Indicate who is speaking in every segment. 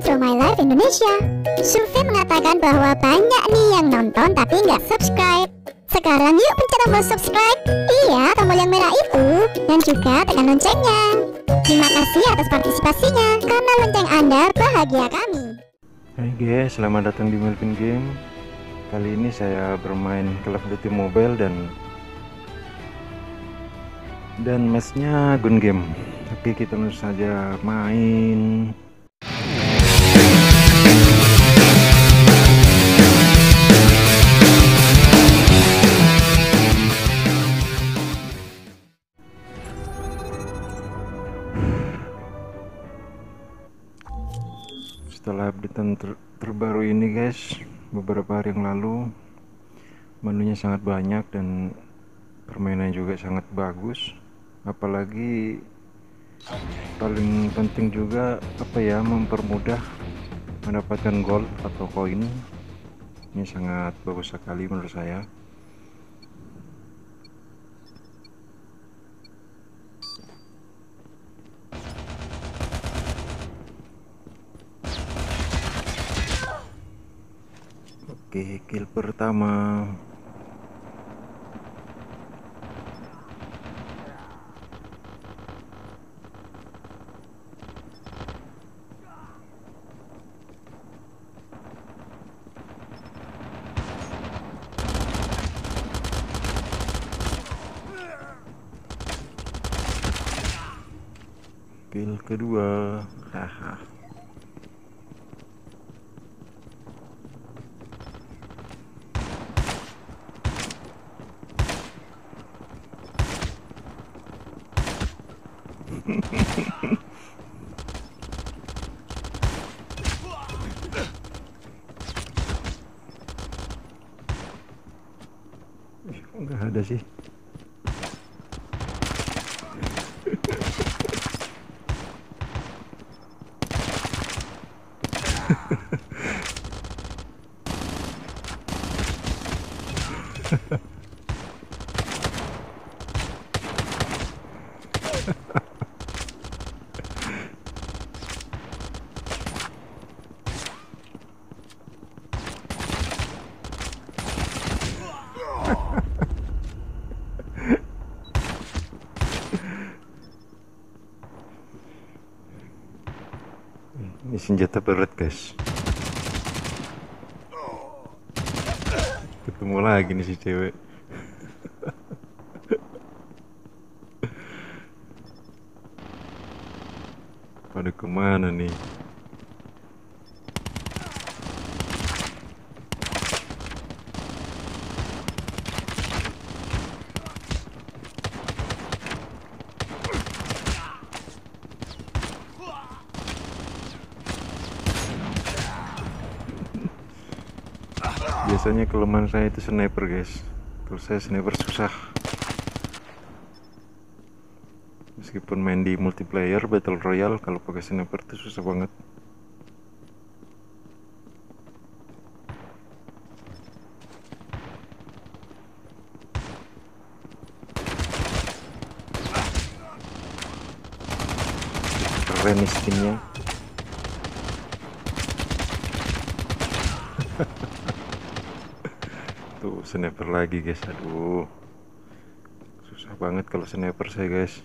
Speaker 1: Through My Life Indonesia. Survei mengatakan bahwa banyak nih yang nonton tapi nggak subscribe. Sekarang yuk pencet tombol subscribe. Iya, tombol yang merah itu. Dan juga tekan loncengnya. Terima kasih atas partisipasinya. Karena lonceng Anda bahagia kami.
Speaker 2: Hai guys, selamat datang di Melvin Game. Kali ini saya bermain Call of Duty Mobile dan dan matchnya gun game. Oke, kita langsung saja main. Beberapa hari yang lalu menunya sangat banyak dan permainan juga sangat bagus. Apalagi paling penting juga apa ya mempermudah mendapatkan gold atau koin. Ini sangat bagus sekali menurut saya Oke, kill pertama. Kill kedua. Haha. Nggak ada sih ini senjata berat guys. Ketemu lagi nih si cewek. Pada ke mana nih biasanya kelemahan saya itu sniper guys. Terus saya sniper susah. Meskipun main di multiplayer battle royale kalau pakai sniper itu susah banget. Keren skinnya tuh sniper lagi guys. Aduh. Susah banget kalau sniper saya guys.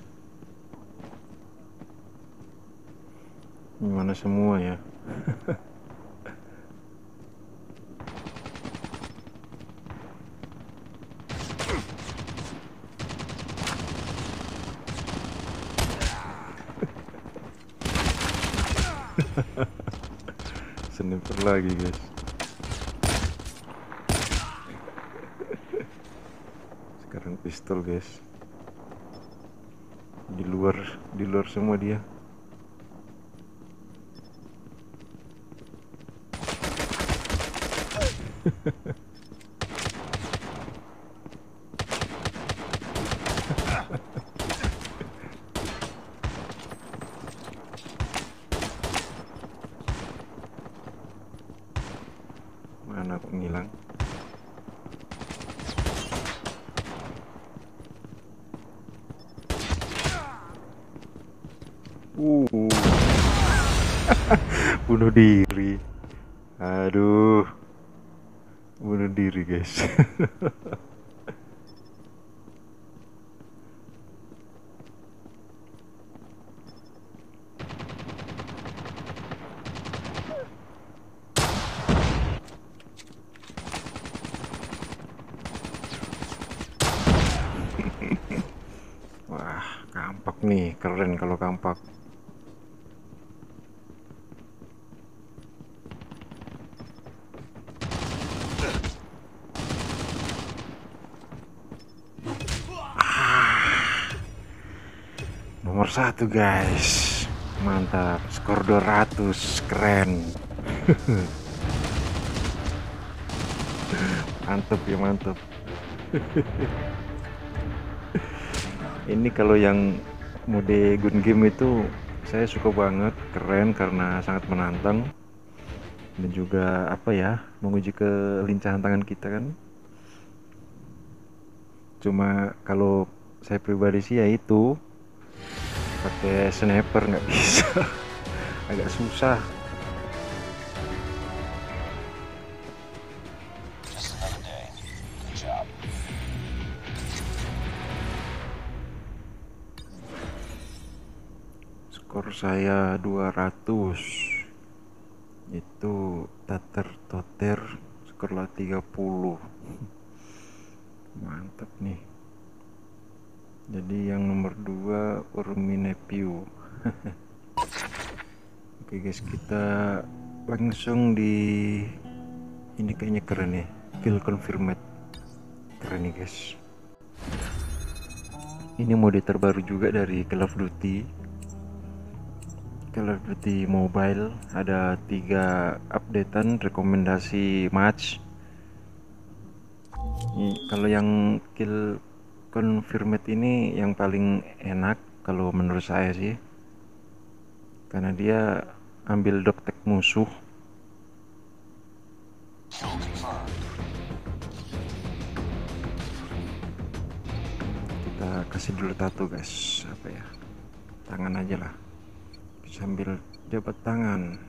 Speaker 2: Gimana semua ya? Sniper lagi guys sekarang pistol guys. Di luar di luar semua dia mana kok ngilang Uh. Bunuh diri. Aduh. Bunuh diri guys. Wah kampak nih. Keren kalau kampak satu guys. Mantap. Skor 200 keren. Mantep ya mantep. Ini kalau yang mode gun game itu saya suka banget. Keren karena sangat menantang. Dan juga apa ya menguji kelincahan tangan kita kan. Cuma kalau saya pribadi sih ya itu pakai sniper nggak bisa. Agak susah. Skor saya 200 itu tater toter skor lah 30 mantap nih jadi yang nomor 2 Urminepiu oke guys kita langsung di ini kayaknya keren nih kill confirmed. Keren nih guys. Ini mode terbaru juga dari Call of Duty. Call of Duty Mobile ada tiga updatean rekomendasi match. Ini, kalau yang kill confirmed ini yang paling enak kalau menurut saya sih. Karena dia ambil doktek musuh. Kita kasih dulu tato guys. Apa ya? Tangan aja lah. Sambil jabat tangan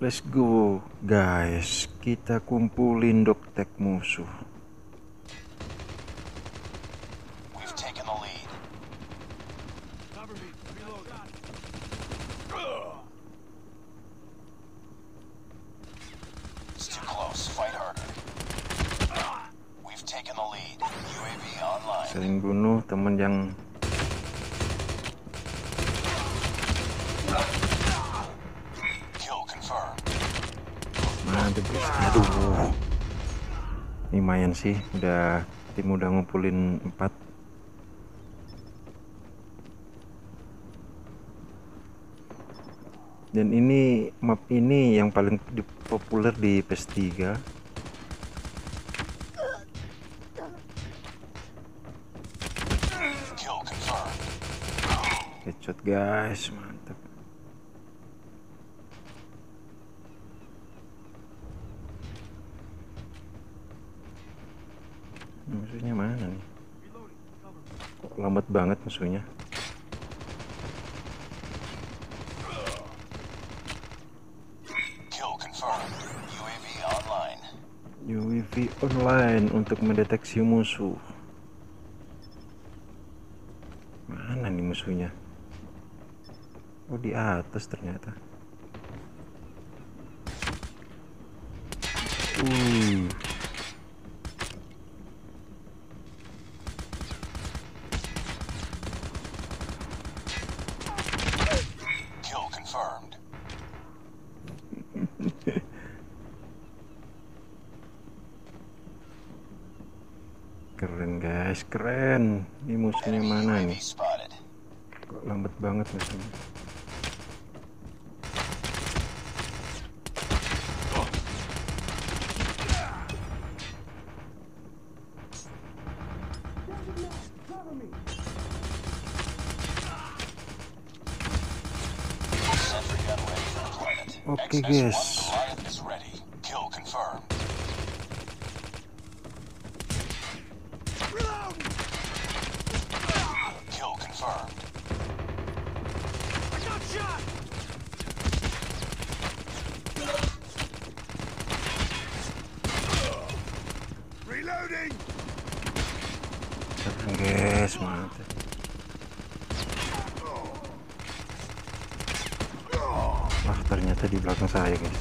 Speaker 2: let's go guys. Kita kumpulin doktek musuh.
Speaker 3: We've taken the lead. It's too close. Fight harder. We've taken the lead. UAV online.
Speaker 2: saling bunuh temen yang
Speaker 3: Kill confirmed.
Speaker 2: Guys aduh lumayan sih udah tim udah ngumpulin 4 dan ini map ini yang paling populer di PS3
Speaker 3: Kill confirmed.
Speaker 2: headshot guys. Mantap musuhnya mana nih kok lambat banget musuhnya.
Speaker 3: UAV online
Speaker 2: untuk mendeteksi musuh. Mana nih musuhnya? Oh di atas ternyata guys keren. Ini musuhnya mana nih? kok lambat banget musuhnya. Oke,
Speaker 3: XS-1
Speaker 2: guys.
Speaker 3: Goliath is ready. Kill confirmed.
Speaker 2: guys mantap wah ternyata di belakang saya guys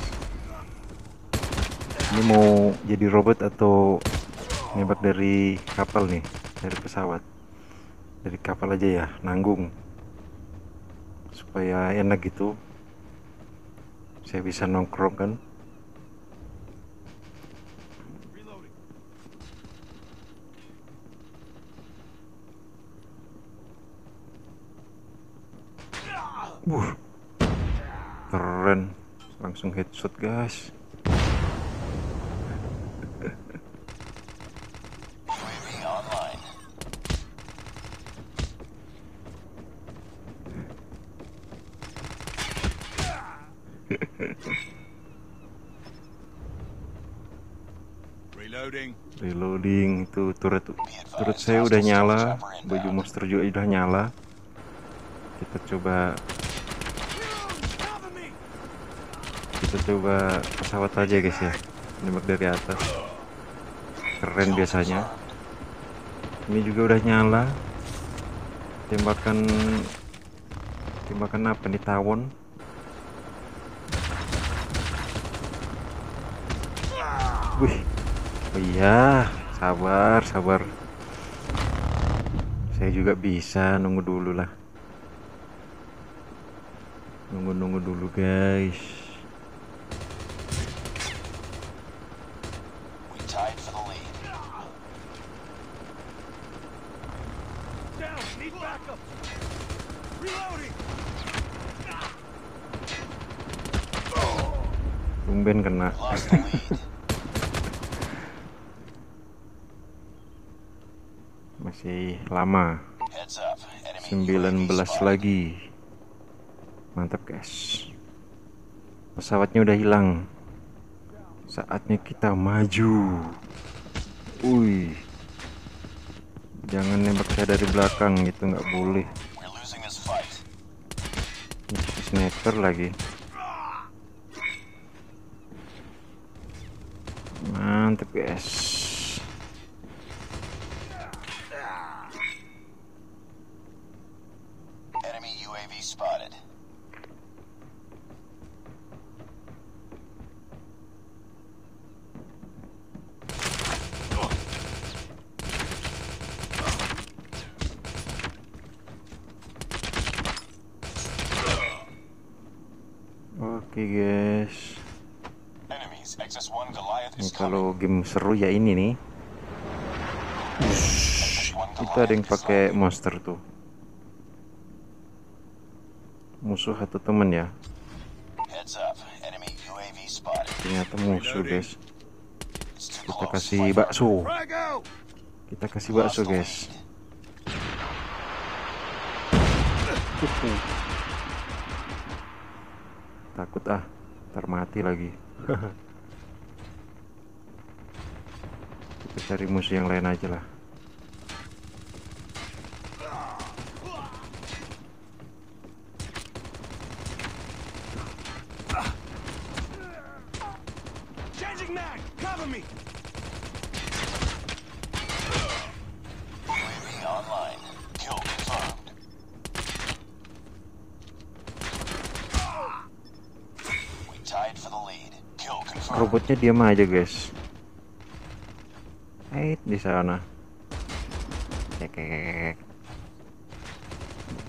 Speaker 2: ini mau jadi robot atau nembak dari kapal nih dari pesawat? Dari kapal aja ya nanggung. Supaya enak gitu. Saya bisa nongkrong kan? Wuh, keren. Langsung headshot guys
Speaker 3: Reloading.
Speaker 2: reloading itu turret turret saya udah nyala. baju monster juga udah nyala. Kita coba kita coba pesawat aja guys ya. Nembak dari atas. Keren biasanya. Ini juga udah nyala. Tembakan tembakan apa nih? Tawon? Wih oh iya sabar sabar. Saya juga bisa nunggu dulu lah. Nunggu-nunggu dulu guys.
Speaker 3: We tied
Speaker 2: masih lama.
Speaker 3: Heads up. Enemy
Speaker 2: 19
Speaker 3: UAV spotted.
Speaker 2: lagi. Mantap guys. Pesawatnya udah hilang. Saatnya kita maju. Wih jangan nembak saya dari belakang gitu nggak boleh. Sniper lagi. Mantap guys oke guys.
Speaker 3: Enemies. XS-1 Goliath
Speaker 2: ini kalau game seru ya ini nih.
Speaker 3: XS-1
Speaker 2: itu ada yang pakai monster tuh. Musuh atau temen ya. Ternyata musuh guys. Kita kasih bakso. Kita kasih bakso guys. Takut ah ntar mati lagi. Kita cari musuh yang lain aja lah
Speaker 4: Changing mag! Cover me!
Speaker 3: UAV online. Kill confirmed. We tied for the lead. Kill confirmed.
Speaker 2: Robotnya diam aja guys. Eh di sana. Cekek.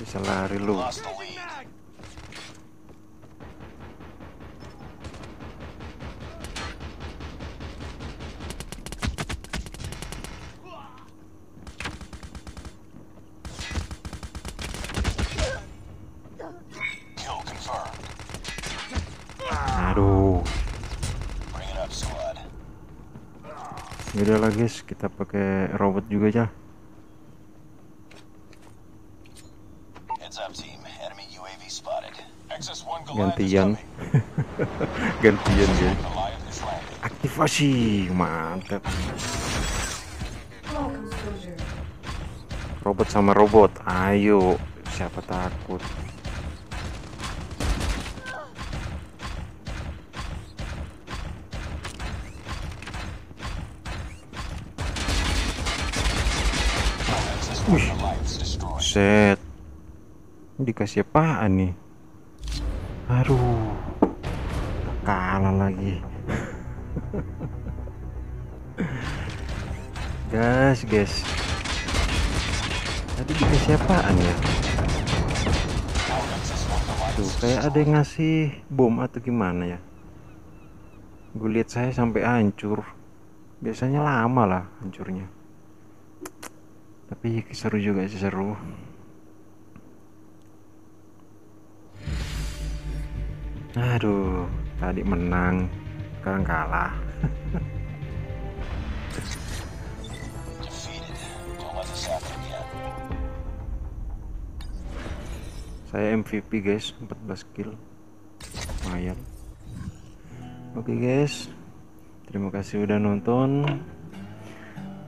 Speaker 2: bisa lari lu Yaudah lah guys, kita pakai robot juga aja.
Speaker 3: Heads up, team. Enemy UAV spotted. XS-1 Goliath is
Speaker 2: Gantian. Gantian
Speaker 3: landing.
Speaker 2: Aktivasi, mantap. Robot sama robot, ayo. Siapa takut? Wih, set. Dikasih apaan nih? Aduh, kalah lagi. gas, gas. Tadi dikasih apaan ya? Tuh, kayak ada yang ngasih bom atau gimana ya? Gue lihat saya sampai hancur. Biasanya lama lah hancurnya. Tapi seru juga sih seru. Aduh, tadi menang, sekarang kalah. Saya MVP guys, 14 kill. Lumayan. Oke guys. Terima kasih udah nonton.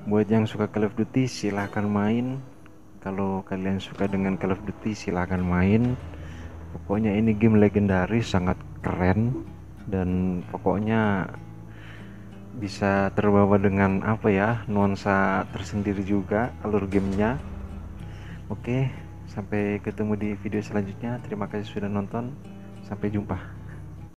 Speaker 2: Buat yang suka Call of Duty silahkan main. Kalau kalian suka dengan Call of Duty silahkan main. Pokoknya ini game legendaris sangat keren dan pokoknya bisa terbawa dengan apa ya nuansa tersendiri juga alur gamenya. Oke, sampai ketemu di video selanjutnya. Terima kasih sudah nonton. Sampai jumpa.